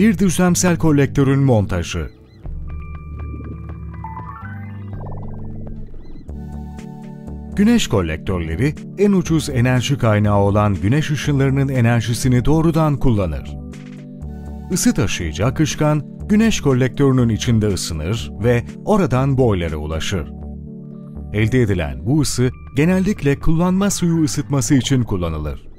Bir düzlemsel kolektörün montajı. Güneş kolektörleri en ucuz enerji kaynağı olan güneş ışınlarının enerjisini doğrudan kullanır. Isı taşıyıcı akışkan güneş kolektörünün içinde ısınır ve oradan boylara ulaşır. Elde edilen bu ısı genellikle kullanma suyu ısıtması için kullanılır.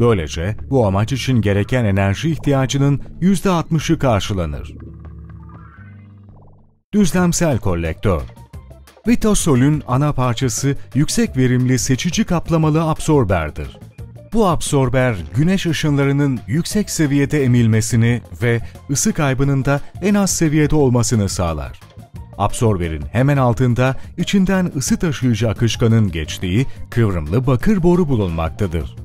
Böylece bu amaç için gereken enerji ihtiyacının %60'ı karşılanır. Düzlemsel kolektör Vitosol'ün ana parçası yüksek verimli seçici kaplamalı absorberdir. Bu absorber, güneş ışınlarının yüksek seviyede emilmesini ve ısı kaybının da en az seviyede olmasını sağlar. Absorberin hemen altında içinden ısı taşıyıcı akışkanın geçtiği kıvrımlı bakır boru bulunmaktadır.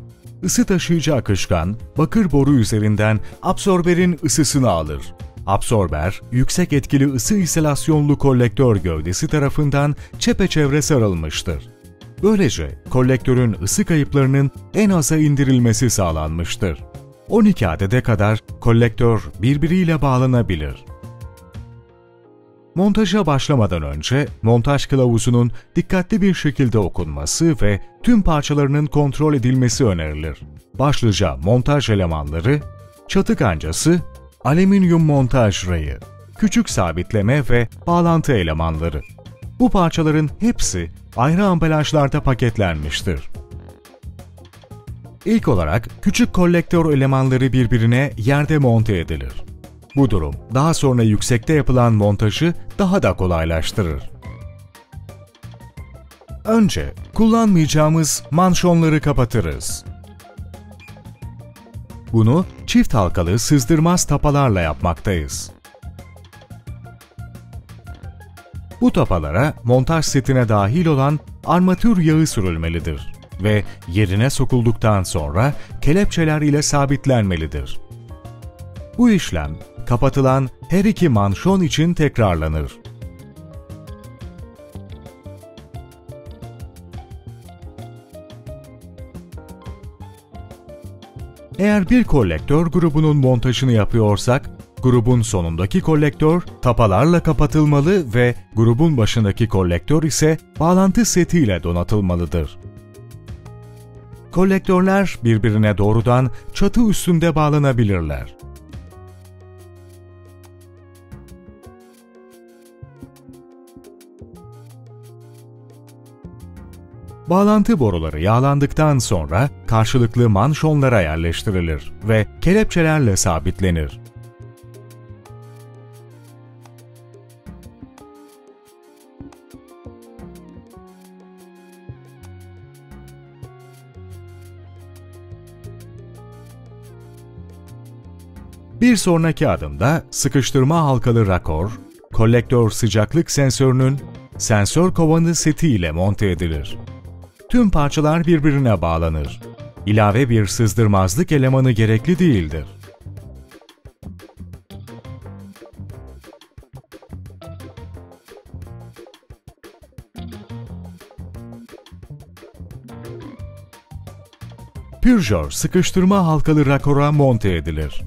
Isı taşıyıcı akışkan, bakır boru üzerinden absorberin ısısını alır. Absorber, yüksek etkili ısı isolasyonlu kolektör gövdesi tarafından çepeçevre sarılmıştır. Böylece kolektörün ısı kayıplarının en aza indirilmesi sağlanmıştır. 12 adede kadar kolektör birbiriyle bağlanabilir. Montaja başlamadan önce montaj kılavuzunun dikkatli bir şekilde okunması ve tüm parçalarının kontrol edilmesi önerilir. Başlıca montaj elemanları, çatı kancası, alüminyum montaj rayı, küçük sabitleme ve bağlantı elemanları. Bu parçaların hepsi ayrı ambalajlarda paketlenmiştir. İlk olarak küçük kolektör elemanları birbirine yerde monte edilir. Bu durum daha sonra yüksekte yapılan montajı daha da kolaylaştırır. Önce kullanmayacağımız manşonları kapatırız. Bunu çift halkalı sızdırmaz tapalarla yapmaktayız. Bu tapalara montaj setine dahil olan armatür yağı sürülmelidir ve yerine sokulduktan sonra kelepçeler ile sabitlenmelidir. Bu işlem kapatılan her iki manşon için tekrarlanır. Eğer bir kolektör grubunun montajını yapıyorsak, grubun sonundaki kolektör tapalarla kapatılmalı ve grubun başındaki kolektör ise bağlantı setiyle donatılmalıdır. Kolektörler birbirine doğrudan çatı üstünde bağlanabilirler. Bağlantı boruları yağlandıktan sonra karşılıklı manşonlara yerleştirilir ve kelepçelerle sabitlenir. Bir sonraki adımda sıkıştırma halkalı rakor, kolektör sıcaklık sensörünün sensör kovanı seti ile monte edilir. Tüm parçalar birbirine bağlanır. İlave bir sızdırmazlık elemanı gerekli değildir. Pürjör sıkıştırma halkalı rakora monte edilir.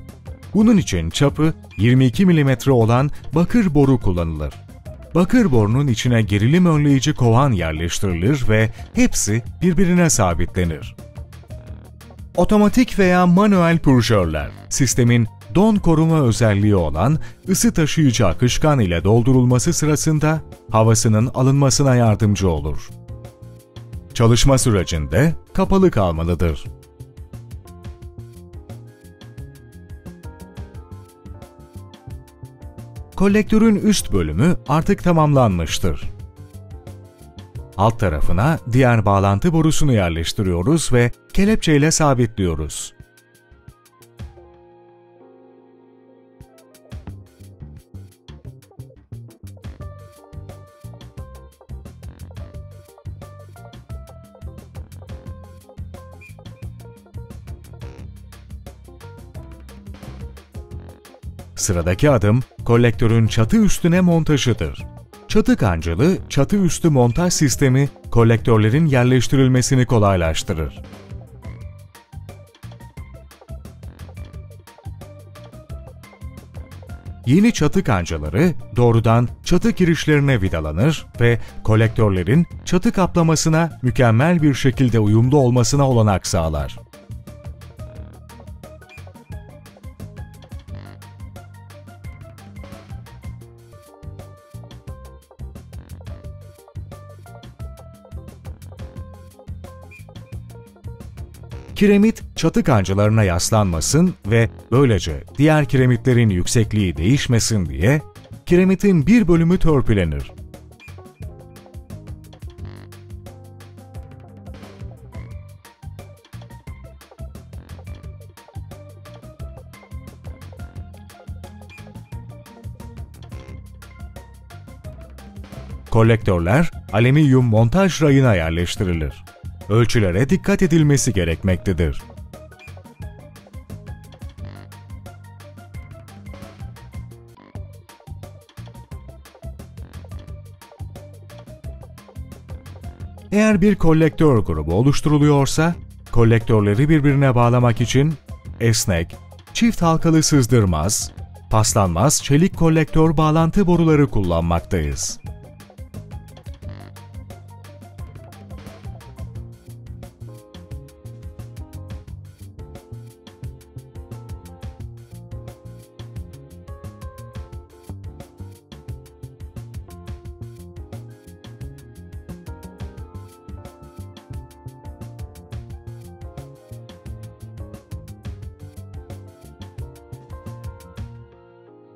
Bunun için çapı 22 mm olan bakır boru kullanılır. Bakır borunun içine gerilim önleyici kovan yerleştirilir ve hepsi birbirine sabitlenir. Otomatik veya manuel purjörler, sistemin don koruma özelliği olan ısı taşıyıcı akışkan ile doldurulması sırasında havasının alınmasına yardımcı olur. Çalışma sürecinde kapalı kalmalıdır. Kolektörün üst bölümü artık tamamlanmıştır. Alt tarafına diğer bağlantı borusunu yerleştiriyoruz ve kelepçeyle sabitliyoruz. Sıradaki adım kolektörün çatı üstüne montajıdır. Çatı kancalı, çatı üstü montaj sistemi kolektörlerin yerleştirilmesini kolaylaştırır. Yeni çatı kancaları doğrudan çatı kirişlerine vidalanır ve kolektörlerin çatı kaplamasına mükemmel bir şekilde uyumlu olmasına olanak sağlar. Kiremit çatı kancalarına yaslanmasın ve böylece diğer kiremitlerin yüksekliği değişmesin diye kiremitin bir bölümü törpülenir. Kolektörler alüminyum montaj rayına yerleştirilir ölçülere dikkat edilmesi gerekmektedir. Eğer bir kolektör grubu oluşturuluyorsa, kolektörleri birbirine bağlamak için esnek, çift halkalı sızdırmaz, paslanmaz çelik kolektör bağlantı boruları kullanmaktayız.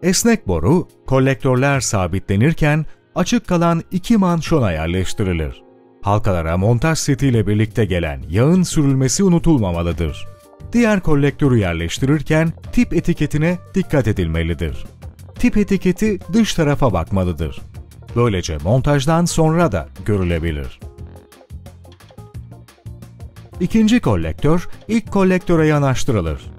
Esnek boru, kolektörler sabitlenirken açık kalan iki manşona yerleştirilir. Halkalara montaj setiyle birlikte gelen yağın sürülmesi unutulmamalıdır. Diğer kolektörü yerleştirirken tip etiketine dikkat edilmelidir. Tip etiketi dış tarafa bakmalıdır. Böylece montajdan sonra da görülebilir. İkinci kolektör ilk kolektöre yanaştırılır.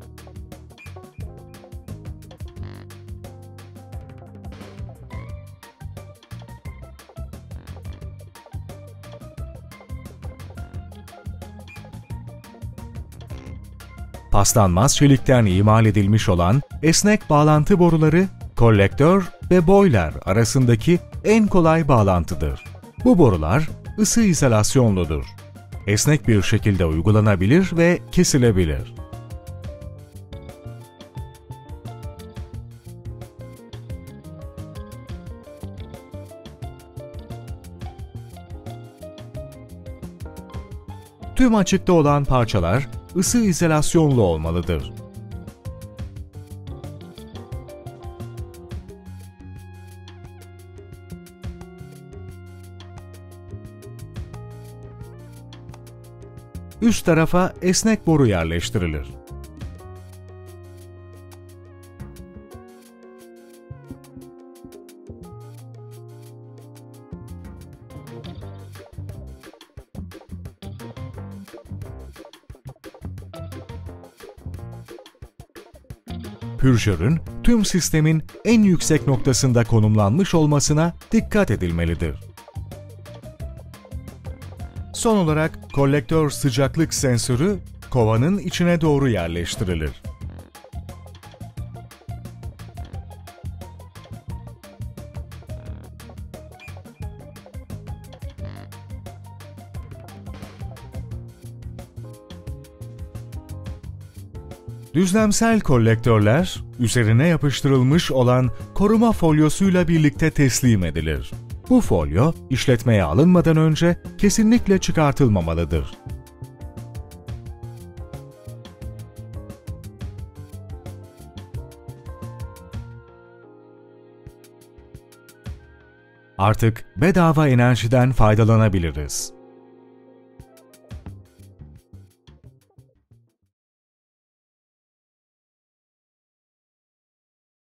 Paslanmaz çelikten imal edilmiş olan esnek bağlantı boruları, kolektör ve boiler arasındaki en kolay bağlantıdır. Bu borular ısı izolasyonludur. Esnek bir şekilde uygulanabilir ve kesilebilir. Tüm açıkta olan parçalar ısı izolasyonlu olmalıdır. Üst tarafa esnek boru yerleştirilir. Pürjörün tüm sistemin en yüksek noktasında konumlanmış olmasına dikkat edilmelidir. Son olarak kolektör sıcaklık sensörü kovanın içine doğru yerleştirilir. Düzlemsel kolektörler, üzerine yapıştırılmış olan koruma folyosuyla birlikte teslim edilir. Bu folyo, işletmeye alınmadan önce kesinlikle çıkartılmamalıdır. Artık bedava enerjiden faydalanabiliriz.